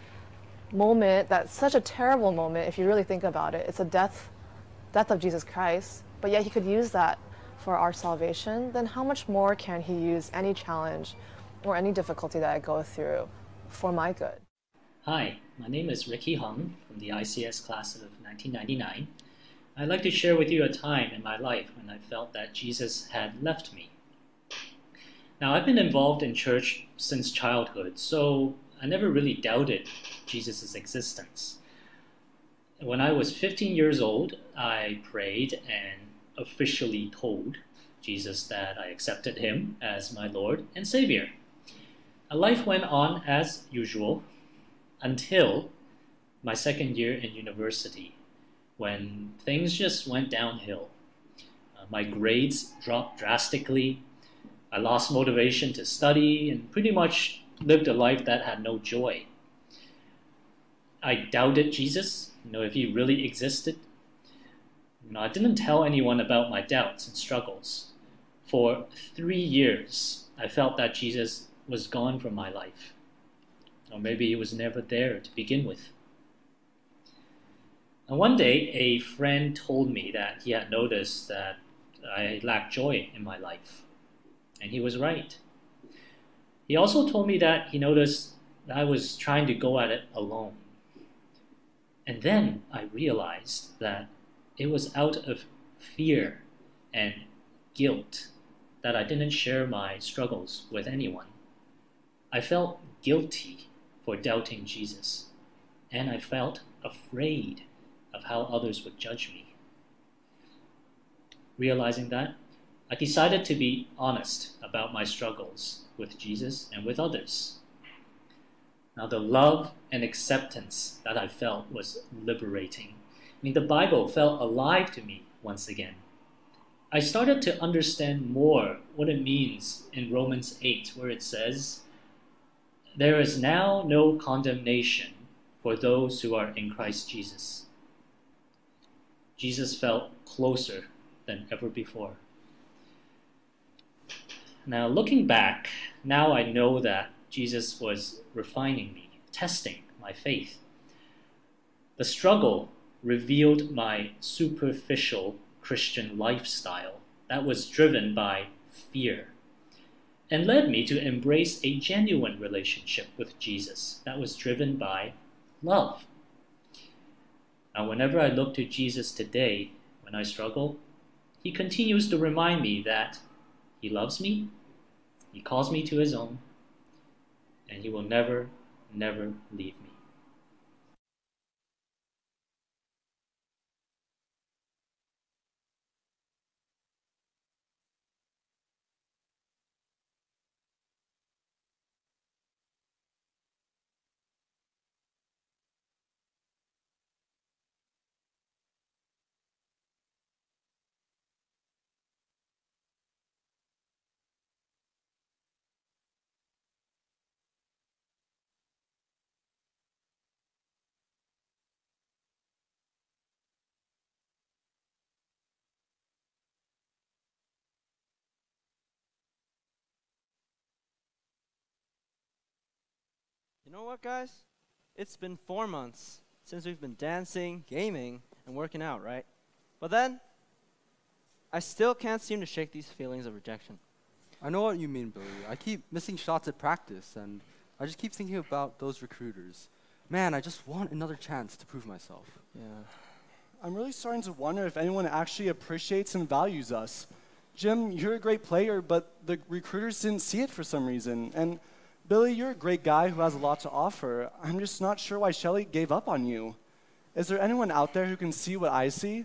moment, that's such a terrible moment if you really think about it. It's a death death of Jesus Christ, but yet he could use that for our salvation, then how much more can he use any challenge or any difficulty that I go through for my good? Hi, my name is Ricky Hung from the ICS class of 1999. I'd like to share with you a time in my life when I felt that Jesus had left me. Now, I've been involved in church since childhood, so I never really doubted Jesus' existence. When I was 15 years old, I prayed and officially told Jesus that I accepted him as my Lord and Savior. Life went on as usual until my second year in university when things just went downhill. Um, my grades dropped drastically. I lost motivation to study and pretty much lived a life that had no joy. I doubted Jesus, you know, if he really existed. You know, I didn't tell anyone about my doubts and struggles. For three years, I felt that Jesus was gone from my life. Or maybe he was never there to begin with. And one day, a friend told me that he had noticed that I lacked joy in my life. And he was right. He also told me that he noticed that I was trying to go at it alone. And then I realized that it was out of fear and guilt that I didn't share my struggles with anyone. I felt guilty for doubting Jesus, and I felt afraid of how others would judge me. Realizing that, I decided to be honest about my struggles with Jesus and with others. Now, the love and acceptance that I felt was liberating. I mean, the Bible felt alive to me once again. I started to understand more what it means in Romans 8, where it says, There is now no condemnation for those who are in Christ Jesus. Jesus felt closer than ever before. Now, looking back, now I know that Jesus was refining me, testing my faith. The struggle revealed my superficial Christian lifestyle that was driven by fear and led me to embrace a genuine relationship with Jesus that was driven by love. Now, whenever I look to Jesus today, when I struggle, he continues to remind me that he loves me, he calls me to his own, and he will never, never leave me. You know what, guys? It's been four months since we've been dancing, gaming, and working out, right? But then, I still can't seem to shake these feelings of rejection. I know what you mean, Billy. I keep missing shots at practice, and I just keep thinking about those recruiters. Man, I just want another chance to prove myself. Yeah. I'm really starting to wonder if anyone actually appreciates and values us. Jim, you're a great player, but the recruiters didn't see it for some reason. And Billy, you're a great guy who has a lot to offer. I'm just not sure why Shelly gave up on you. Is there anyone out there who can see what I see?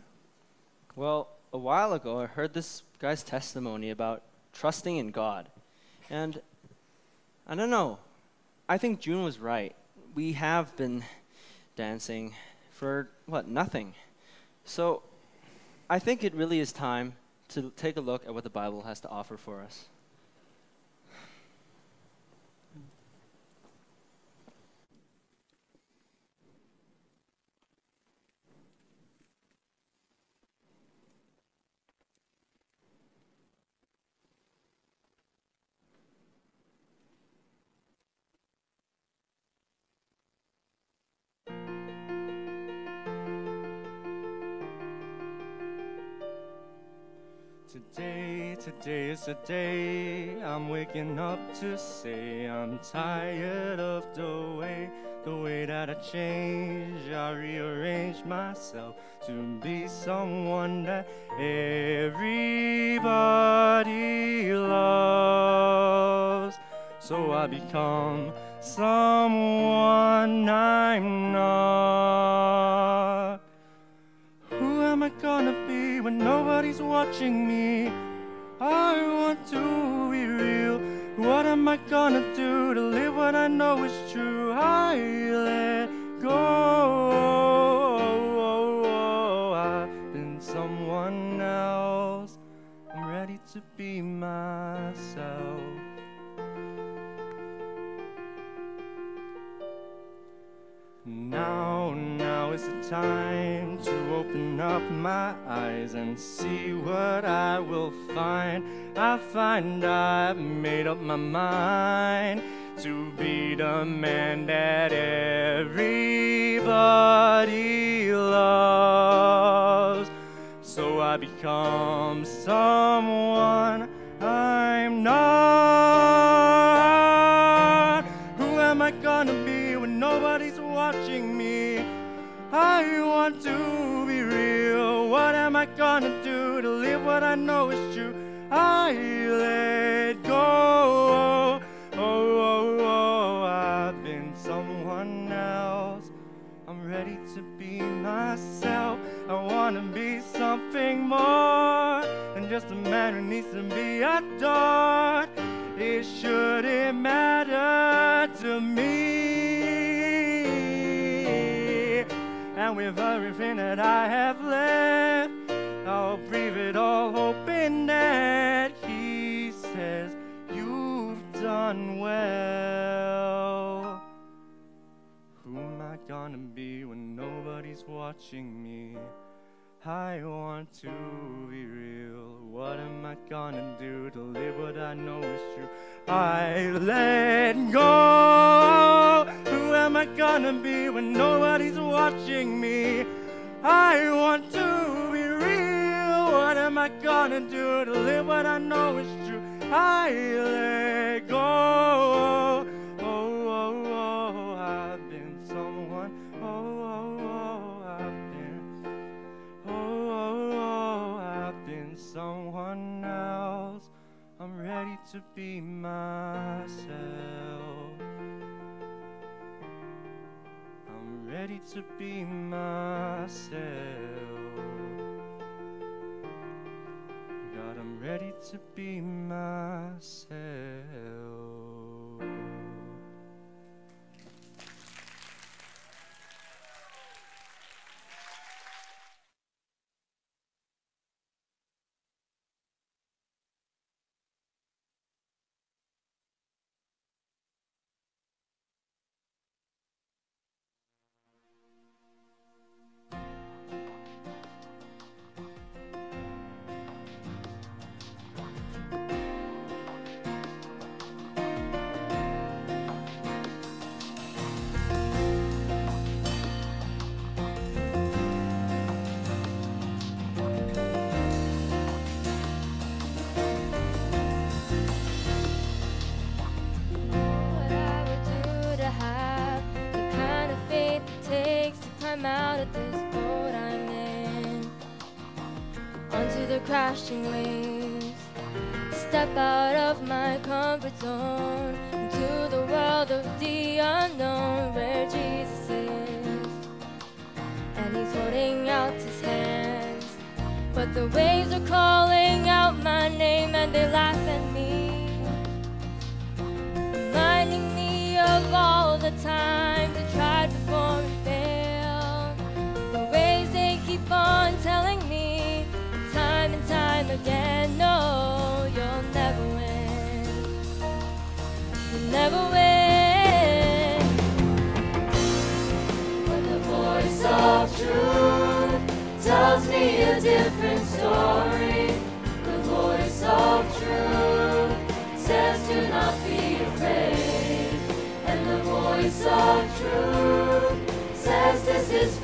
Well, a while ago, I heard this guy's testimony about trusting in God. And I don't know. I think June was right. We have been dancing for, what, nothing. So I think it really is time to take a look at what the Bible has to offer for us. Today, today is the day I'm waking up to say I'm tired of the way, the way that I change. I rearrange myself to be someone that everybody loves. So I become someone I'm not. Who am I gonna be when nobody's watching me? I want to be real. What am I gonna do to live what I know is true? I let go. I've been someone else. I'm ready to be myself. Is the time to open up my eyes and see what I will find. I find I've made up my mind to be the man that everybody loves. So I become someone I'm not. I want to be real. What am I gonna do to live what I know is true? I let go. Oh, oh, oh, I've been someone else. I'm ready to be myself. I wanna be something more than just a man who needs to be adored. It shouldn't matter to me. With everything that I have left, I'll breathe it all, hoping that he says, You've done well. Who am I gonna be when nobody's watching me? I want to be real. What am I gonna do to live what I know is true? I let go. Am I gonna be when nobody's watching me? I want to be real. What am I gonna do to live what I know is true? I let go. Oh, oh, oh, I've been someone. Oh, oh, oh, I've been. Oh, oh, oh, I've been someone else. I'm ready to be myself. Ready to be myself. God, I'm ready to be myself. The waves are calling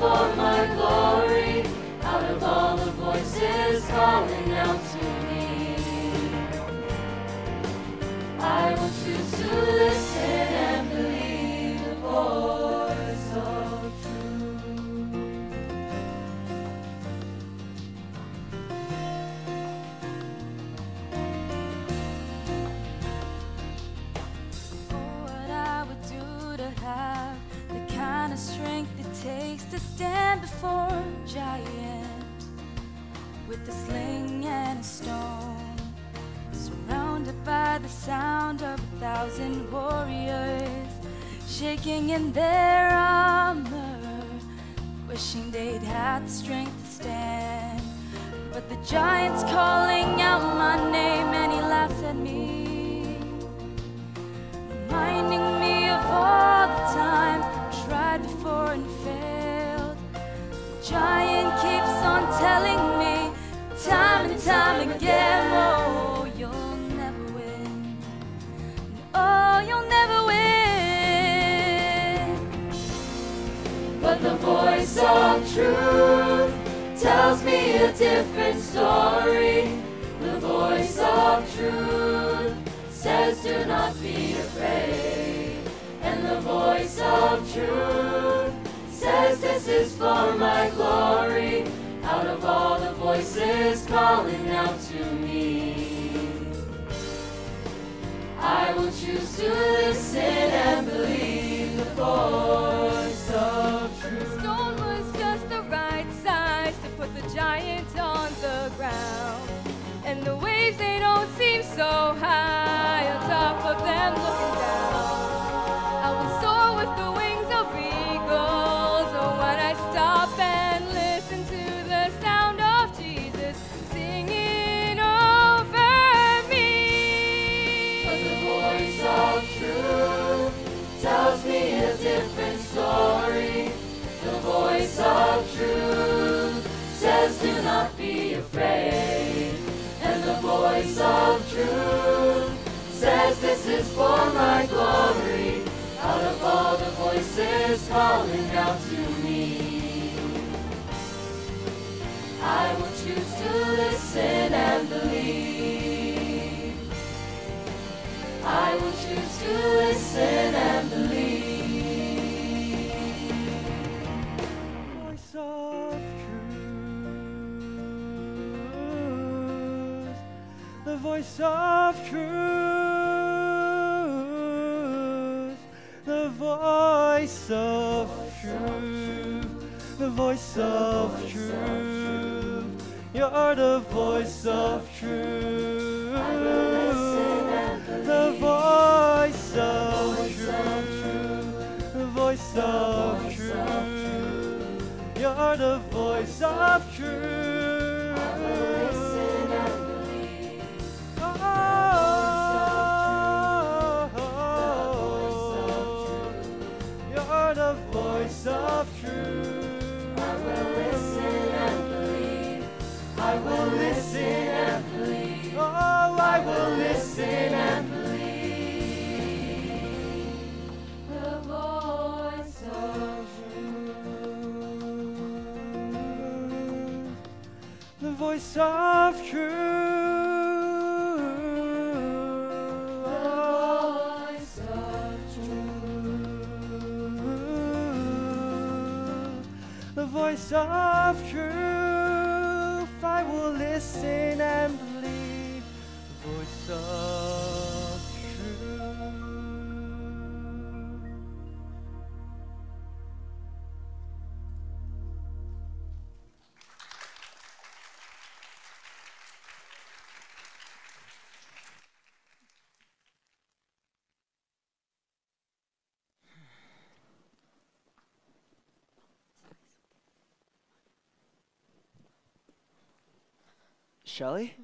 for my glory. Out of all the voices calling out to me, I will choose to listen to stand before a giant with a sling and a stone, surrounded by the sound of a thousand warriors shaking in their armor, wishing they'd had the strength to stand. But The giant's calling out my name and he laughs at me, reminding me of all the times I tried before and failed. Giant keeps on telling me time and time again, oh, you'll never win. Oh, you'll never win. But the voice of truth tells me a different story. The voice of truth says, Do not be afraid. And the voice of truth says, This is for my glory. Out of all the voices calling out to me, I will choose to listen and believe the voice of truth. Stone was just the right size to put the giant on the ground. And the waves, they don't seem so high on top of them looking down. Of truth says, Do not be afraid. And the voice of truth says, This is for my glory. Out of all the voices calling out to me, I will choose to listen and believe. I will choose to listen and believe. Voice of truth, the voice of truth, the voice of truth. You're the voice of truth. The voice of truth. The voice of truth. You're the voice of truth. Voice of truth. I will listen and believe. Voice of Shelly?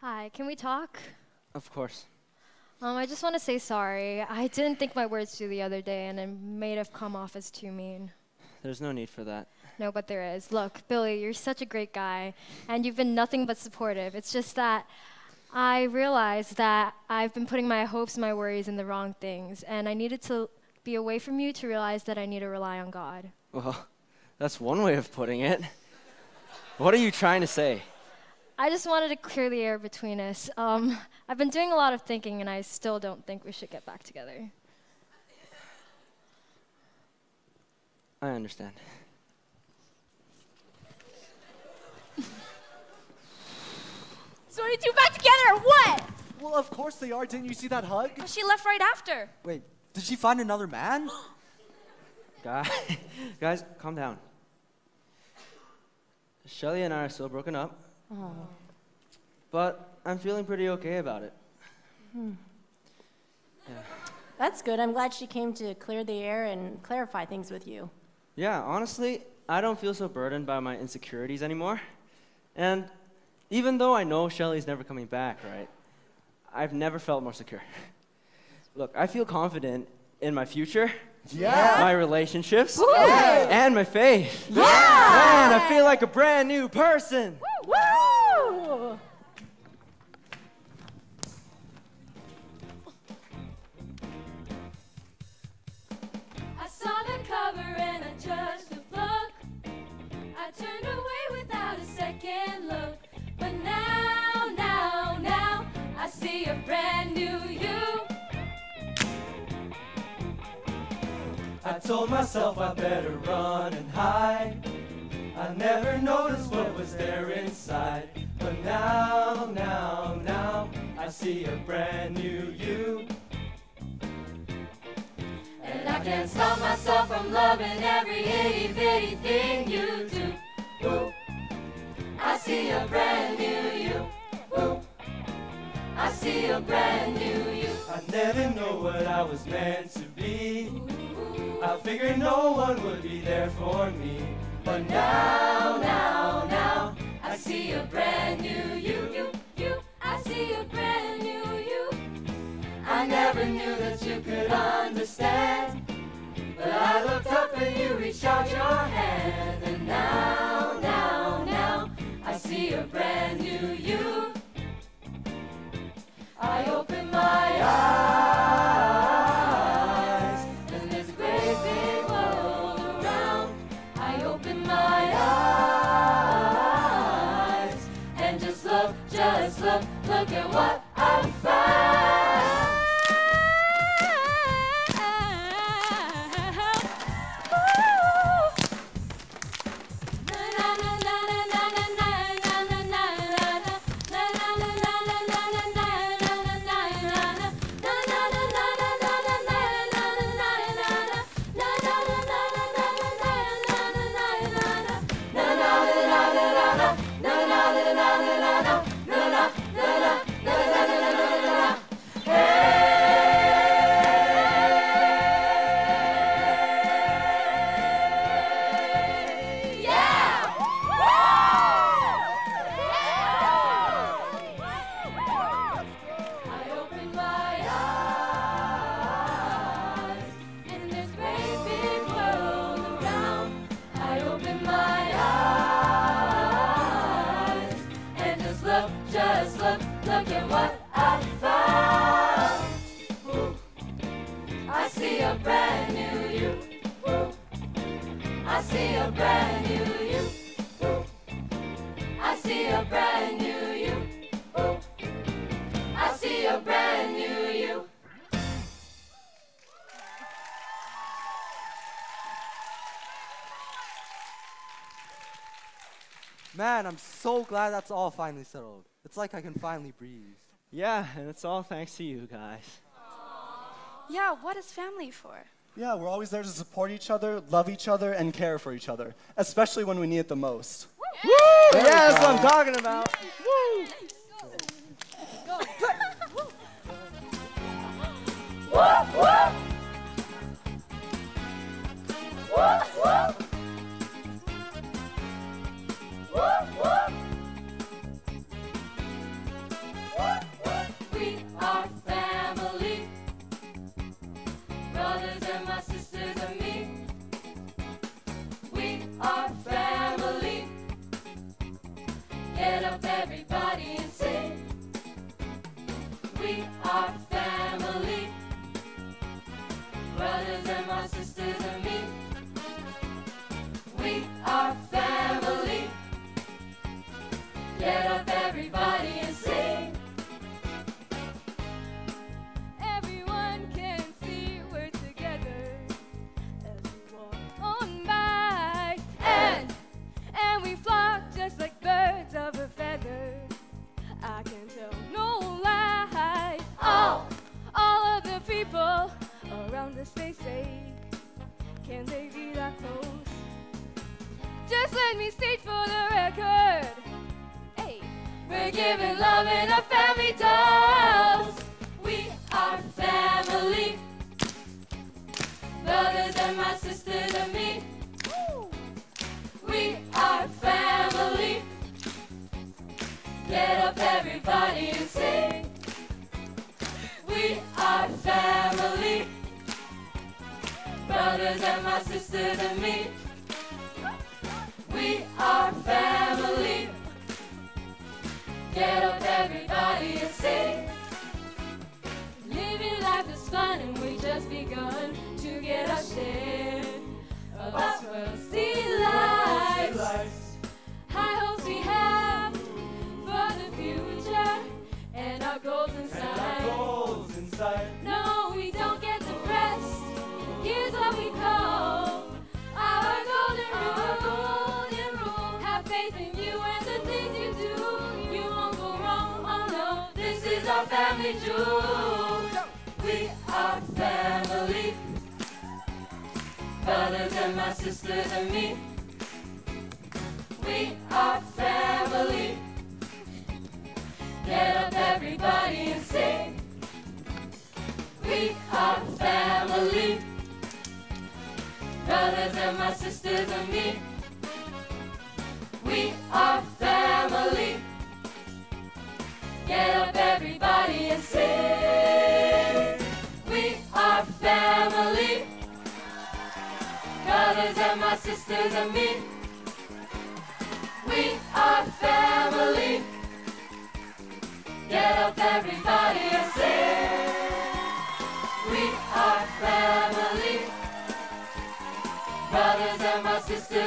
Hi, can we talk? Of course. Um, I just want to say sorry. I didn't think my words through the other day, and it may have come off as too mean. There's no need for that. No, but there is. Look, Billy, you're such a great guy, and you've been nothing but supportive. It's just that I realized that I've been putting my hopes, my worries in the wrong things, and I needed to be away from you to realize that I need to rely on God. Well, that's one way of putting it. What are you trying to say? I just wanted to clear the air between us. Um, I've been doing a lot of thinking, and I still don't think we should get back together. I understand. So are you two back together or what? Well, of course they are. Didn't you see that hug? She left right after. Wait, did she find another man? Guys, guys, calm down. Shelly and I are still broken up, Oh. but I'm feeling pretty okay about it. Hmm. Yeah. That's good. I'm glad she came to clear the air and clarify things with you. Yeah, honestly, I don't feel so burdened by my insecurities anymore. And Even though I know Shelly's never coming back, right? I've never felt more secure. Look, I feel confident in my future, Yeah. my relationships, Yeah. and my faith. Yeah. Man, I feel like a brand new person. Woo! I told myself I better run and hide. I never noticed what was there inside. But now, now, now, I see a brand new you. And I can't stop myself from loving every itty bitty thing you do. Ooh, I see a brand new you. Ooh, I see a brand new you. I never know what I was meant to be. I figured no one would be there for me. But now, now, now, I see a brand new you, you, you. I see a brand new you. I never knew that you could understand. But I looked up and you reached out your hand. And now, now, now, I see a brand new you. I open my eyes, look, at what so glad that's all finally settled. It's like I can finally breathe. Yeah, and it's all thanks to you guys. Yeah, what is family for? Yeah, we're always there to support each other, love each other, and care for each other, especially when we need it the most. Woo! Yeah, that's what I'm talking about. Woo! We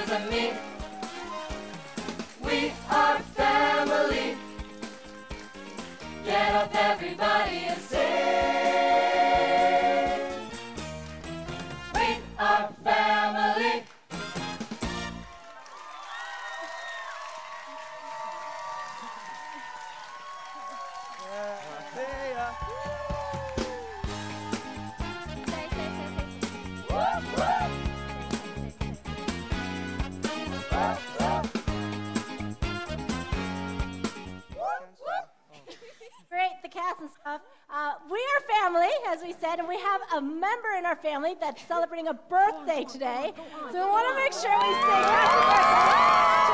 company. We are family. Get up, everybody, we are family, as we said, and we have a member in our family that's celebrating a birthday today. So we want to make sure we say happy birthday.